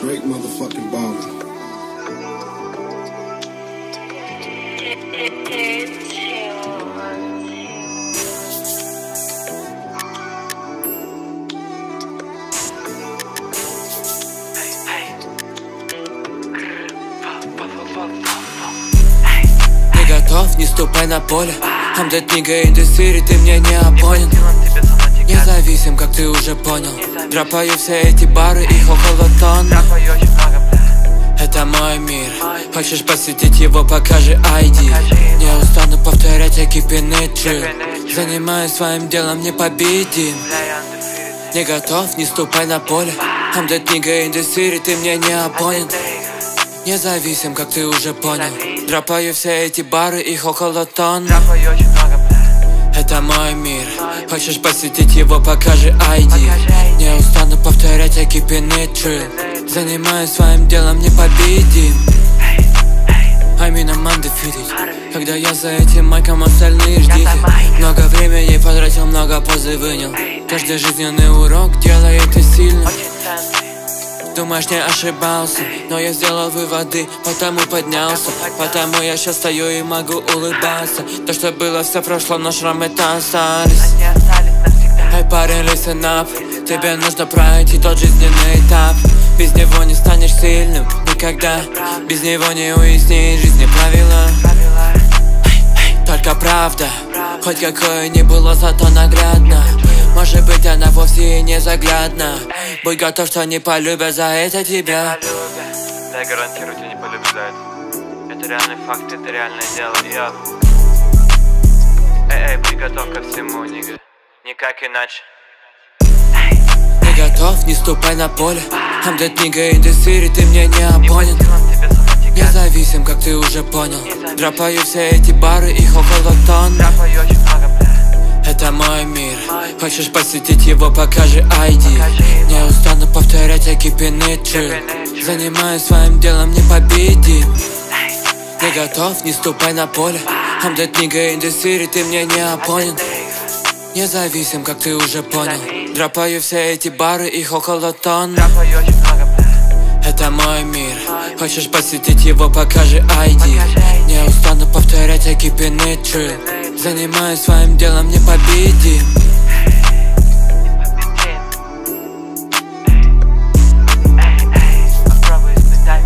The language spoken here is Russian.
Straight motherfucking baller. Не готов, не ступай на поле. Хамдет книга индустрии, ты мне не оппонент Независим, как ты уже понял Дропаю все эти бары, их около тонны Это мой мир. Хочешь посетить его, покажи ID Не устану повторять, я true Занимаюсь своим делом, не победим. Не готов, не ступай на поле. Хамдет книга индустрии, ты мне не оппонент. Независим, как ты уже понял. Дропаю все эти бары, их около тонны Это мой мир Хочешь посетить его, покажи ID Не устану повторять, я true Занимаюсь своим делом, не победим I'm a undefeated. Когда я за этим майком, остальные ждите. Много времени потратил, много позы вынял. Каждый жизненный урок делает и сильно Думаешь, не ошибался Но я сделал выводы, потому поднялся. Потому я сейчас стою и могу улыбаться. То, что было, все прошло, но шрамы то остались Эй, парень, listen up. Тебе нужно пройти тот жизненный этап. Без него не станешь сильным. Никогда Без него не уяснишь жизни правила. Только правда. Хоть какое ни было, зато наглядно Может быть она вовсе и не заглядна Будь готов, что не полюбят за это тебя Да, я гарантирую, тебя не полюбят за это. Это реальный факт, это реальное дело, я. Эй, эй, будь готов ко всему, нига. Никак иначе. Не готов, не ступай на поле Хамдет книга индустрии, ты мне не оппонент Независим, как ты уже понял Дропаю все эти бары, их около тонны Это мой мир. Хочешь посетить его, покажи ID Не устану повторять, я true Занимаюсь своим делом, не победим Не готов, не ступай на поле. Хамдет книга индустрии, ты мне не оппонент. Независим, как ты уже понял. Дропаю все эти бары, их около тонны Это мой мир. Хочешь посетить его, покажи ID Не устану повторять, я true Занимаюсь своим делом, не победим. Попробуй испытать